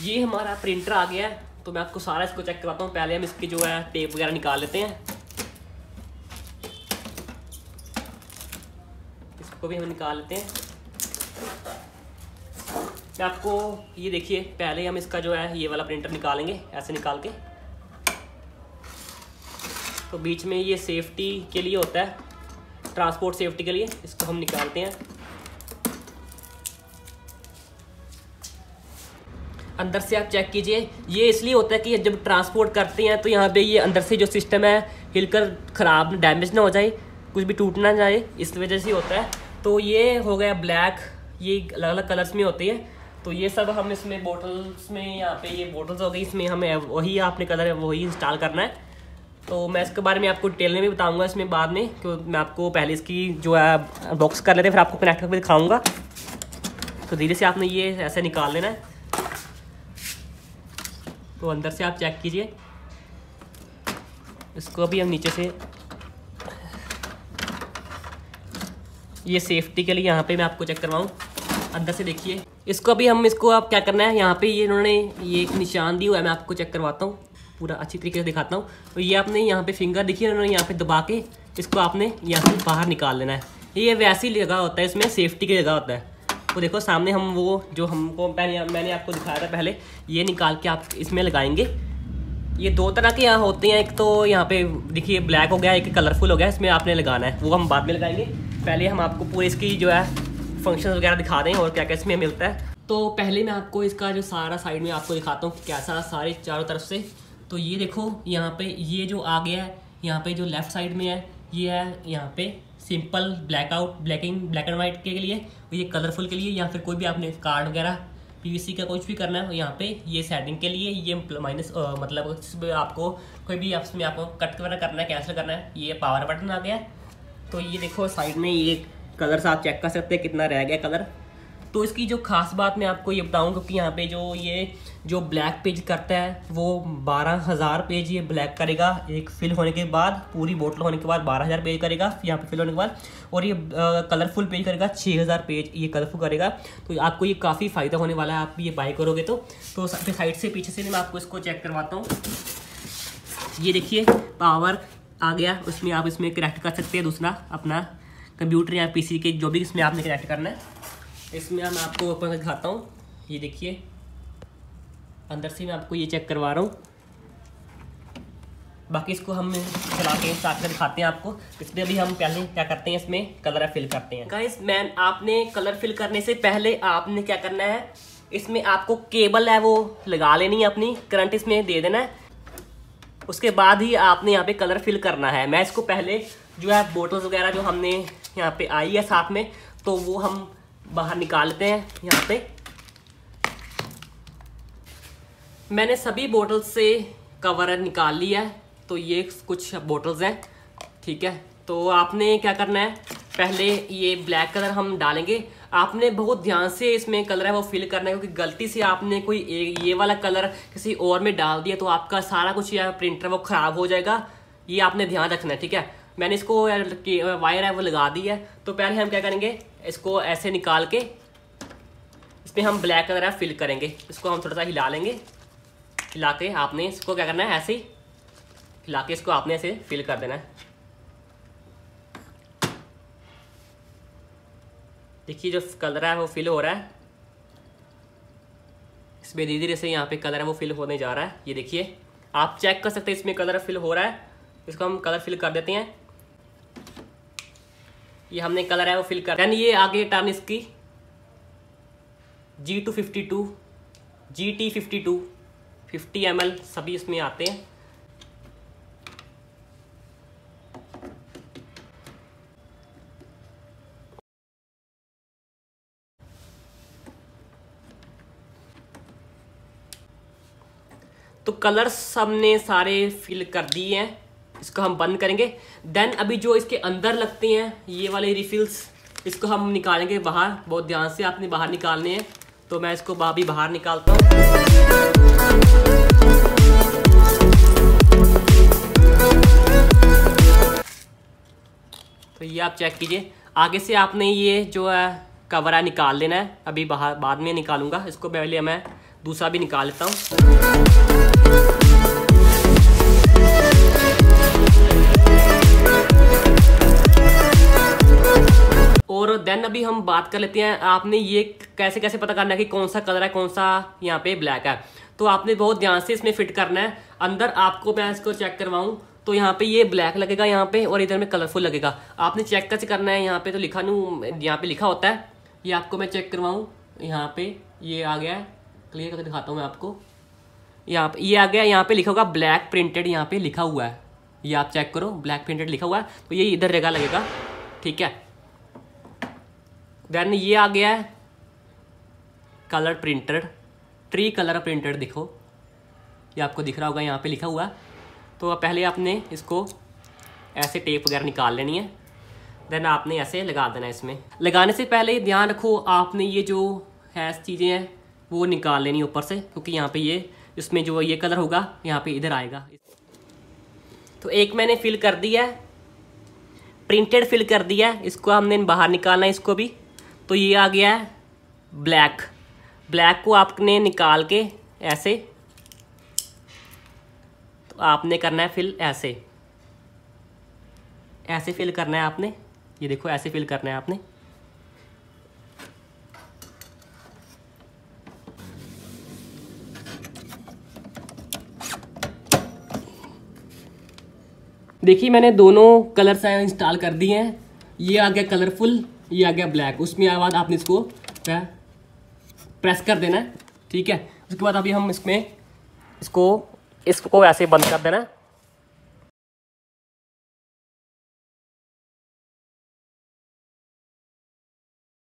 ये हमारा प्रिंटर आ गया है तो मैं आपको सारा इसको चेक करवाता हूँ। पहले हम इसकी जो है टेप वगैरह निकाल लेते हैं। इसको भी हम निकाल लेते हैं। मैं आपको ये देखिए, पहले हम इसका जो है ये वाला प्रिंटर निकालेंगे, ऐसे निकाल के। तो बीच में ये सेफ्टी के लिए होता है ट्रांसपोर्ट सेफ्टी के लिए, इसको हम निकालते हैं। अंदर से आप चेक कीजिए। ये इसलिए होता है कि जब ट्रांसपोर्ट करते हैं तो यहाँ पे ये अंदर से जो सिस्टम है हिलकर ख़राब डैमेज ना हो जाए, कुछ भी टूट ना जाए, इस वजह से होता है। तो ये हो गया ब्लैक ये अलग अलग कलर्स में होती है। तो ये सब हम इसमें बोटल्स में, यहाँ पे ये बोटल्स हो गई, इसमें हमें वही आपने कलर है वही इंस्टॉल करना है। तो मैं इसके बारे में आपको डिटेल में भी बताऊँगा इसमें बाद में क्योंकि मैं आपको पहले इसकी जो है बॉक्स कर लेते हैं, फिर आपको कनेक्ट करके दिखाऊँगा। तो धीरे से आपने ये ऐसे निकाल लेना है। तो अंदर से आप चेक कीजिए। इसको अभी हम नीचे से ये सेफ्टी के लिए यहाँ पे मैं आपको चेक करवाऊँ। अंदर से देखिए। इसको अभी हम इसको आप क्या करना है? यहाँ पे ये इन्होंने ये एक निशान दी हुआ है, मैं आपको चेक करवाता हूँ। पूरा अच्छी तरीके से दिखाता हूँ। तो ये आपने यहाँ पे फिंगर देखिए उन्होंने यहाँ पे दबा के इसको आपने यहाँ से बाहर निकाल लेना है। ये वैसी जगह होता है, इसमें सेफ्टी की जगह होता है। तो देखो, सामने हम वो जो हमको, मैंने मैंने आपको दिखाया था पहले, ये निकाल के आप इसमें लगाएँगे। ये दो तरह के यहाँ होते हैं, एक तो यहाँ पे देखिए ब्लैक हो गया, एक कलरफुल हो गया, इसमें आपने लगाना है। वो हम बाद में लगाएँगे। पहले हम आपको पूरे इसकी जो है फ़ंक्शन वगैरह दिखा दें और क्या क्या इसमें मिलता है। तो पहले मैं आपको इसका जो सारा साइड में आपको दिखाता हूँ, कैसा सारे चारों तरफ़ से। तो ये देखो, यहाँ पे ये जो आ गया है, यहाँ पे जो लेफ़्ट साइड में है, ये है यहाँ पे simple blackout blacking black and white के लिए, ये कलरफुल के लिए, या फिर कोई भी आपने कार्ड वगैरह पीवीसी का कुछ भी करना है, यहाँ पे ये सेटिंग के लिए, ये माइनस मतलब आपको कोई भी आपस में आपको कट वगैरह करना है कैंसिल करना है, ये पावर बटन आ गया। तो ये देखो साइड में ये कलर्स आप चेक कर सकते हैं, कितना रह गया कलर तो इसकी जो खास बात मैं आपको ये बताऊँ क्योंकि यहाँ पे जो ये, जो ब्लैक पेज करता है, वो बारह हज़ार पेज ये ब्लैक करेगा। एक फिल होने के बाद, पूरी बोतल होने के बाद बारह हज़ार पेज करेगा, यहाँ पे फिल होने के बाद। और ये कलरफुल पेज करेगा छः हज़ार पेज ये कलरफुल करेगा। तो आपको ये काफ़ी फ़ायदा होने वाला है, आप ये बाई करोगे तो। तो साइड से पीछे से मैं आपको इसको चेक करवाता हूँ। ये देखिए पावर आ गया, उसमें आप इसमें कनेक्ट कर सकते हैं। दूसरा, अपना कंप्यूटर या पीसी के, जो भी इसमें आपने कनेक्ट करना है। इसमें मैं आपको ओपन कर दिखाता हूँ। ये देखिए। अंदर से मैं आपको ये चेक करवा रहा हूँ। बाकी इसको हम चला के साथ कर दिखाते हैं आपको। इसमें अभी हम पहले क्या करते हैं, इसमें कलर फिल करते हैं। गाइस मैन आपने कलर फिल करने से पहले आपने क्या करना है? इसमें आपको केबल है वो लगा लेनी है अपनी। करंट इसमें दे देना है। उसके बाद ही आपने यहाँ पे कलर फिल करना है। मैं इसको पहले जो है बोटल्स वगैरह जो हमने यहाँ पे आई है साथ में तो वो हम बाहर निकालते हैं यहाँ पे। मैंने सभी बोटल्स से कवर निकाल लिया है तो ये कुछ बोटल्स हैं, ठीक है? तो आपने क्या करना है? पहले ये ब्लैक कलर हम डालेंगे। आपने बहुत ध्यान से इसमें कलर है वो फिल करना है, क्योंकि गलती से आपने कोई ये वाला कलर किसी और में डाल दिया तो आपका सारा कुछ या प्रिंटर वो ख़राब हो जाएगा। ये आपने ध्यान रखना है, ठीक है? मैंने इसको वायर है, वो लगा दी है। तो पहले हम क्या करेंगे, इसको ऐसे निकाल के इसमें हम ब्लैक कलर है फिल करेंगे। इसको हम थोड़ा सा हिला लेंगे। हिला के आपने इसको क्या करना है, ऐसे ही हिला के इसको आपने ऐसे फिल कर देना है। देखिए जो कलर है, वो फिल हो रहा है। इसमें धीरे धीरे से यहाँ पे कलर है, वो फिल होने जा रहा है। ये देखिए, आप चेक कर सकते हैं, इसमें कलर फिल हो रहा है। इसको हम कलर फिल कर देते हैं। ये हमने कलर है, वो फिल कर। ये आगे टर्न इसकी G two fifty two G T fifty two fifty M L सभी इसमें आते हैं। तो कलर्स हमने सारे फिल कर दिए हैं। इसको हम बंद करेंगे। देन अभी जो इसके अंदर लगते हैं, ये वाले रिफिल्स इसको हम निकालेंगे बाहर। बहुत ध्यान से आपने बाहर निकालने हैं तो मैं इसको अभी बाहर निकालता हूँ। तो ये आप चेक कीजिए। आगे से आपने ये जो है कवर है, निकाल लेना है। अभी बाहर बाद में निकालूँगा। इसको पहले मैं दूसरा भी निकाल लेता हूँ। और देन अभी हम बात कर लेते हैं, आपने ये कैसे कैसे पता करना है कि कौन सा कलर है, कौन सा यहाँ पे ब्लैक है? तो आपने बहुत ध्यान से इसमें फिट करना है। अंदर आपको मैं इसको चेक करवाऊँ तो यहाँ पे ये ब्लैक लगेगा यहाँ पे और इधर में कलरफुल लगेगा। आपने चेक कैसे करना है? यहाँ पे तो लिखा नू, यहाँ पे लिखा होता है। ये आपको मैं चेक करवाऊँ। यहाँ पे ये आ गया है। क्लियर करके दिखाता हूँ मैं आपको। यहाँ पे, ये आ गया यहाँ पे लिखा होगा ब्लैक प्रिंटेड यहाँ पे लिखा हुआ है। ये आप चेक करो ब्लैक प्रिंटेड लिखा हुआ है। तो ये इधर जगह लगेगा। ठीक है? देन ये आ गया है। Colour printed tree colour printed देखो। ये आपको दिख रहा होगा, यहाँ पे लिखा हुआ तो पहले आपने इसको ऐसे टेप वगैरह निकाल लेनी है। देन आपने ऐसे लगा देना है इसमें। लगाने से पहले ध्यान रखो, आपने ये जो है, चीज़ें हैं, वो निकाल लेनी ऊपर से, क्योंकि यहाँ पे ये, इसमें जो ये कलर होगा, यहाँ पे इधर आएगा। तो एक मैंने फिल कर दिया है। प्रिंटेड फिल कर दिया है। इसको हमने बाहर निकालना है, इसको भी। तो ये आ गया है ब्लैक। ब्लैक को आपने निकाल के ऐसे तो आपने करना है फिल ऐसे। ऐसे फिल करना है आपने। ये देखो, ऐसे फिल करना है आपने। देखिए, मैंने दोनों कलर्स इंस्टॉल कर दिए हैं। ये आ गया कलरफुल। ये आ गया ब्लैक उसमें बाद आपने इसको प्रेस कर देना है, ठीक है? उसके बाद अभी हम इसमें इसको इसको ऐसे बंद कर देना है।